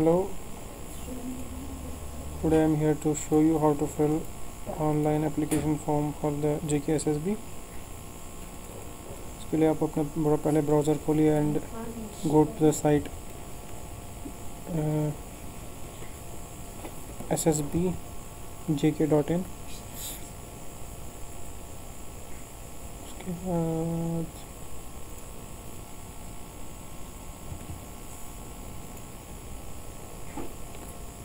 hello today I'm here to show you how to fill online application form for the JKSSB इसके लिए आप अपना पहले browser खोलिए and go to the site S S B J K dot in उसके बाद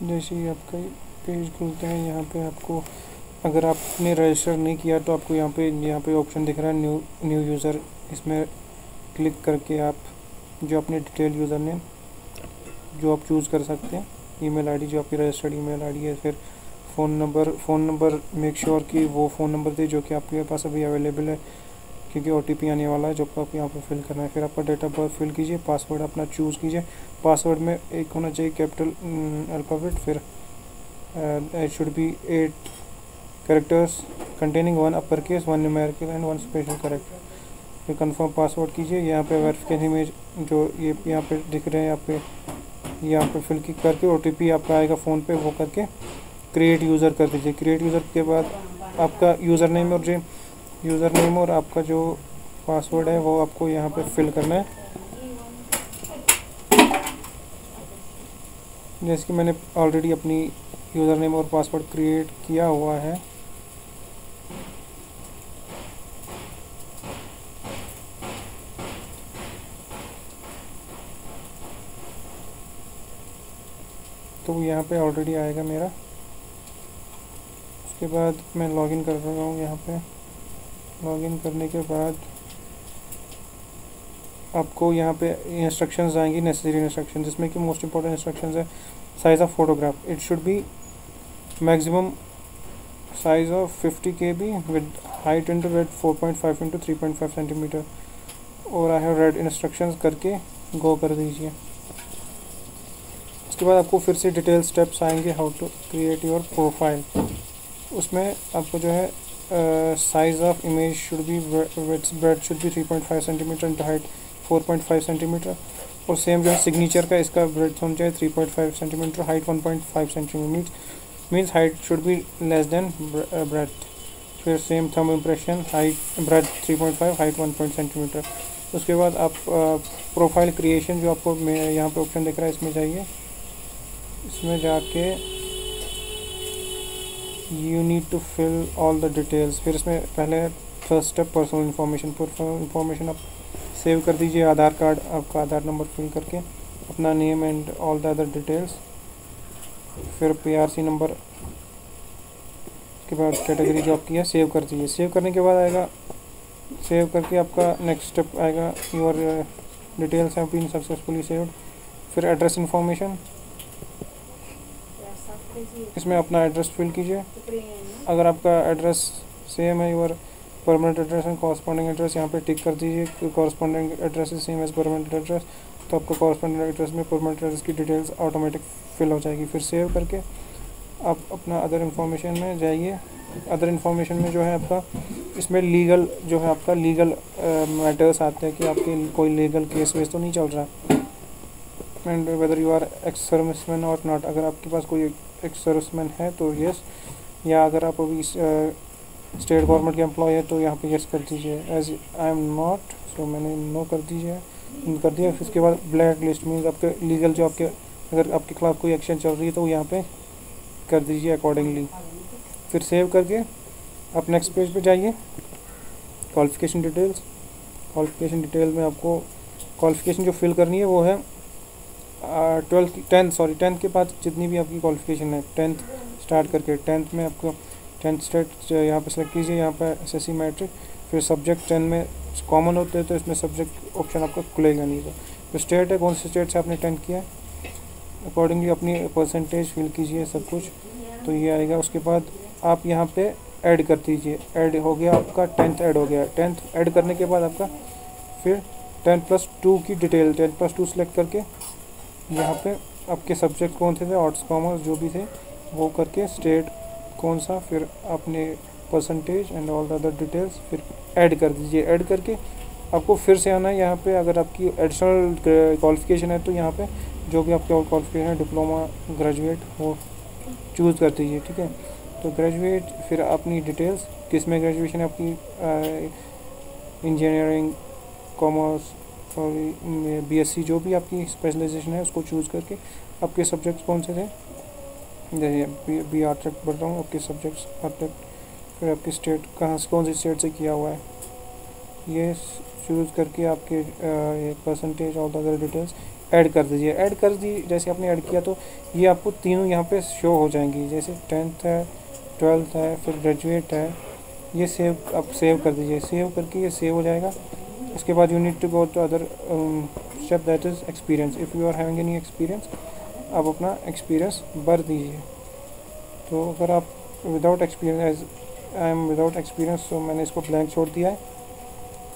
जैसे ही आपका पेज खुलता है, यहाँ पे आपको, अगर आपने रजिस्टर नहीं किया तो आपको यहाँ पे यहाँ पे ऑप्शन दिख रहा है न्यू न्यू यूज़र इसमें क्लिक करके आप जो अपने डिटेल यूज़र नेम जो आप चूज़ कर सकते हैं ईमेल आईडी जो आपकी रजिस्टर्ड ईमेल आईडी है, फिर phone number phone number make sure कि वो फ़ोन नंबर दे जो कि आपके पास अभी अवेलेबल है। क्योंकि ओटीपी आने वाला है, जो आपको यहाँ पर फिल करना है। फिर आपका डेट ऑफ़ बर्थ फिल कीजिए पासवर्ड अपना चूज़ कीजिए। पासवर्ड में एक होना चाहिए कैपिटल अल्फ़ाबेट फिर it should be eight characters containing one upper case one numerical and one special character फिर कंफर्म पासवर्ड कीजिए। यहाँ पे वेरिफिकेशन इमेज जो ये, यहाँ पे दिख रहे हैं, यहाँ पे यहाँ पे फिल की करके ओटीपी आपका आएगा फ़ोन पे, वो करके क्रिएट यूज़र कर दीजिए। क्रिएट यूज़र के बाद आपका यूज़र नेम और जो यूज़र नेम और आपका जो पासवर्ड है वो आपको यहाँ पे फिल करना है। जैसे कि मैंने ऑलरेडी अपनी यूज़र नेम और पासवर्ड क्रिएट किया हुआ है। तो यहाँ पे ऑलरेडी आएगा मेरा। उसके बाद मैं लॉगिन कर रहा हूँ यहाँ पे। लॉगिन करने के बाद आपको यहाँ पे इंस्ट्रक्शंस आएँगी नेसेसरी इंस्ट्रक्शन जिसमें कि मोस्ट इंपॉर्टेंट इंस्ट्रक्शंस है size of photograph it should be maximum size of 50 K B with height into breadth 4.5 point five into three point five centimetre और आई हैव रेड इंस्ट्रक्शंस करके गो कर दीजिए। उसके बाद आपको फिर से डिटेल स्टेप्स आएँगे how to create your profile उसमें आपको जो है size of image should be breadth should be 3.5 centimetre into height 4.5 centimetre और सेम जो है सिग्नेचर का इसका ब्रेड होना चाहिए 3.5 centimetre height 1.5 centimetre means height should be less than breadth फिर same thumb impression height breadth 3.5 height 1 centimetre उसके बाद आप प्रोफ़ाइल क्रिएशन जो आपको यहाँ पे ऑप्शन दिख रहा है, इसमें जाइए। इसमें जाके you need to fill all the details फिर इसमें पहले first step personal information personal information आप सेव कर दीजिए, आधार कार्ड आपका आधार नंबर फिल करके, अपना name and all the other details फिर पीआरसी नंबर के बाद कैटेगरी जो आपकी है सेव कर दीजिए। सेव करने के बाद आएगा सेव करके आपका नेक्स्ट स्टेप आएगा। Your details have been successfully saved फिर एड्रेस इन्फॉर्मेशन इसमें अपना एड्रेस फिल कीजिए। अगर आपका एड्रेस सेम है your permanent address and corresponding address यहाँ पे टिक कर दीजिए corresponding address is same as permanent address तो आपका कॉरस्पॉन्डिंग एड्रेस में परमानेंट एड्रेस की डिटेल्स ऑटोमेटिक फिल हो जाएगी फिर सेव करके। आप अपना अदर इन्फॉर्मेशन में जाइए। अदर इन्फॉर्मेशन में जो है आपका, इसमें लीगल जो है आपका लीगल मैटर्स आते हैं कि आपके कोई लीगल केस वेस तो नहीं चल रहा। And whether you are ex serviceman और नॉट अगर आपके पास कोई एक्स सर्विसमैन है तो यस या अगर आप अभी स्टेट गवर्नमेंट के एम्प्लॉय है तो यहाँ पे यस कर दीजिए. As I am not so मैंने नो कर दीजिए कर दिया. फिर उसके बाद ब्लैक लिस्ट मीन्स आपके लीगल जो आपके अगर आपके खिलाफ कोई एक्शन चल रही है तो यहाँ पे कर दीजिए अकॉर्डिंगली फिर सेव करके आप नेक्स्ट पेज पे जाइए. क्वालिफिकेशन डिटेल्स क्वालिफिकेशन डिटेल में आपको क्वालिफिकेशन जो फिल करनी है, वो है ट्वेल्थ टेंथ सॉरी टेंथ के बाद जितनी भी आपकी क्वालिफिकेशन है टेंथ स्टार्ट करके टेंथ में आपको टेंथ स्टेट यहाँ पर सेलेक्ट कीजिए यहाँ पर एस एस मैट्रिक फिर सब्जेक्ट टेंथ में कॉमन होते हैं तो इसमें सब्जेक्ट ऑप्शन आपका खुलेगा नहीं तो, तो स्टेट है कौन से स्टेट से आपने टेंथ किया है? अकॉर्डिंगली अपनी परसेंटेज फिल कीजिए सब कुछ तो ये आएगा। उसके बाद आप यहाँ पे ऐड कर दीजिए। ऐड हो गया आपका टेंथ ऐड हो गया। टेंथ ऐड करने के बाद आपका फिर टेंथ प्लस टू की detail tenth plus two select करके यहाँ पे आपके सब्जेक्ट कौन से थे आर्ट्स कॉमर्स जो भी थे, वो करके स्टेट कौन सा, फिर अपने percentage and all the other details फिर ऐड कर दीजिए। ऐड करके आपको फिर से आना है यहाँ पे। अगर आपकी एडिशनल क्वालिफिकेशन है तो यहाँ पे जो भी आपके और क्वालिफिकेशन है डिप्लोमा ग्रेजुएट वो चूज़ कर दीजिए, ठीक है? तो ग्रेजुएट फिर अपनी डिटेल्स किसमें ग्रेजुएशन है आपकी इंजीनियरिंग कॉमर्स और बीएससी जो भी आपकी स्पेशलाइजेशन है, उसको चूज़ करके आपके सब्जेक्ट्स कौन से थे? जैसे बी आर्टेक्ट बढ़ रहा हूँ, आपके सब्जेक्ट्स आर्टेक्ट फिर आपकी स्टेट कहाँ से, कौन सी स्टेट से किया हुआ है? ये चूज़ करके आपके percentage all other details add कर दीजिए। ऐड कर दी, जैसे आपने ऐड किया तो ये आपको तीनों यहाँ पे शो हो जाएँगी। जैसे टेंथ है ट्वेल्थ है, फिर ग्रेजुएट है, ये सेव आप सेव कर दीजिए। सेव करके ये सेव हो जाएगा। उसके बाद you need to go to other step that is experience if you are having any experience आप अपना एक्सपीरियंस भर दीजिए। तो अगर आप without experience as I am without experience तो मैंने इसको ब्लैंक छोड़ दिया है।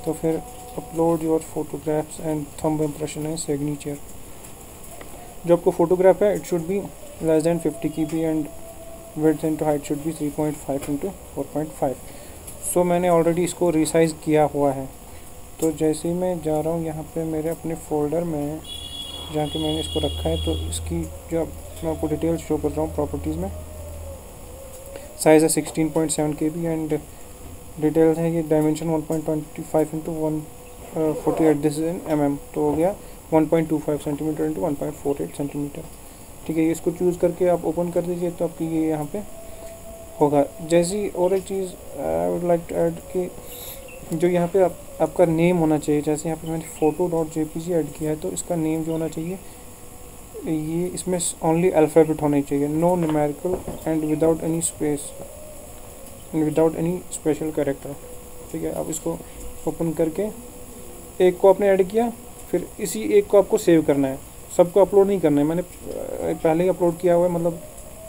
तो फिर upload your photographs and thumb impression है सिग्नेचर जो आपको फोटोग्राफ है it should be less than fifty K B and width into height should be three point five into four point five so मैंने ऑलरेडी इसको resize किया हुआ है। तो जैसे ही मैं जा रहा हूँ यहाँ पे मेरे अपने फोल्डर में जहाँ के मैंने इसको रखा है तो इसकी जो मैं आपको डिटेल्स शो कर रहा हूँ प्रॉपर्टीज़ में। साइज़ है sixteen point seven K B and details है ये dimension one point twenty five into one forty eight this in M M तो हो गया one point two five centimetre into one point four eight centimetre ठीक है इसको choose करके आप ओपन कर दीजिए तो आपकी ये यहाँ पे होगा। जैसी और एक चीज़ I would like to add कि जो यहाँ पे आप, आपका नेम होना चाहिए। जैसे यहाँ पर मैंने photo dot J P G add किया है तो इसका नेम जो होना चाहिए, ये इसमें ओनली अल्फ़ाबेट होने चाहिए। No numerical and without any space and without any special character ठीक है, आप इसको ओपन करके एक को आपने ऐड किया, फिर इसी एक को आपको सेव करना है। सबको अपलोड नहीं करना है। मैंने पहले ही अपलोड किया हुआ है मतलब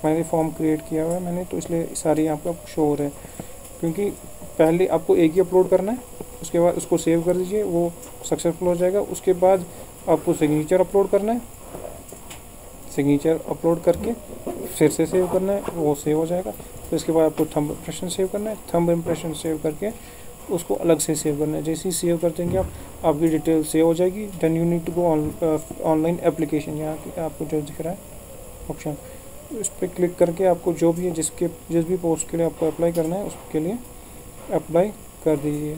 मैंने फॉर्म क्रिएट किया हुआ है मैंने तो इसलिए सारे यहाँ पर आपको शो हो रहे हैं। क्योंकि पहले आपको एक ही अपलोड करना है उसके बाद उसको सेव कर दीजिए, वो सक्सेसफुल हो जाएगा। उसके बाद आपको सिग्नेचर अपलोड करना है। सिग्नेचर अपलोड करके फिर से सेव करना है, वो सेव हो जाएगा। फिर इसके बाद आपको थंब इम्प्रेशन सेव करना है। थंब इम्प्रेशन सेव करके उसको अलग से सेव करना है। जैसे ही सेव कर देंगे आप, आपकी डिटेल सेव हो जाएगी। Then you need to go online application यहाँ आपको जो दिख रहा है ऑप्शन इस पर क्लिक करके आपको जो भी है, जिसके, जिस भी पोस्ट के लिए आपको अप्लाई करना है, उसके लिए अप्लाई कर दीजिए।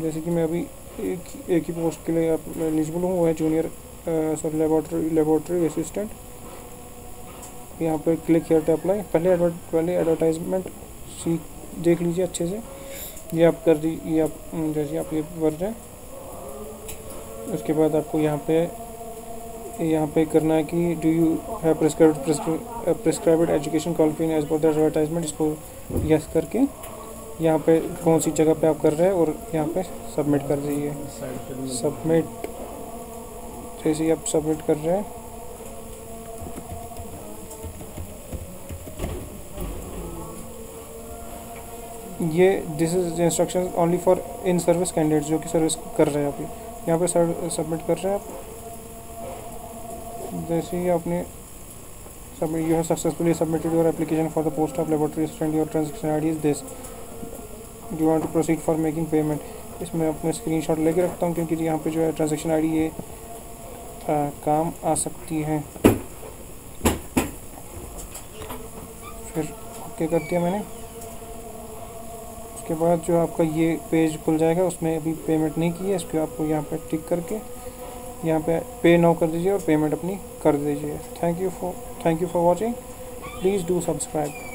जैसे कि मैं अभी एक एक ही पोस्ट के लिए आप एलिजिबल हूँ वो है junior sorry laboratory laboratory assistant यहाँ पर क्लिक हेयर टू अप्लाई पहले एडवर्ट पहले एडवर्टाइजमेंट सी, देख लीजिए अच्छे से। ये आप कर दी, ये आप जैसे आप ये भर हैं। उसके बाद आपको यहाँ पे यहाँ पे करना है कि do you have prescribed prescribe education qualification as per the advertisement इसको यस करके। यहाँ पे कौन सी जगह पे आप कर रहे हैं और यहाँ पे सबमिट कर दीजिए सबमिट जैसे आप सबमिट कर रहे हैं। ये this is instruction only for in service candidate जो कि सर्विस कर रहे हैं अभी। यहाँ पे सबमिट कर रहे हैं आप। जैसे ही आपने submit you have successfully submitted your application for the post of laboratory assistant your transaction I D is this do want to proceed for making payment इसमें अपने स्क्रीनशॉट लेके रखता हूँ क्योंकि यहाँ पे जो है ट्रांजेक्शन आई डी ये आ, काम आ सकती है। फिर ओके कर दिया मैंने। उसके बाद जो आपका ये पेज खुल जाएगा उसमें अभी पेमेंट नहीं की है इसको आपको यहाँ पे टिक करके यहाँ पे पे नाउ कर दीजिए और पेमेंट अपनी कर दीजिए। Thank you for thank you for watching please do subscribe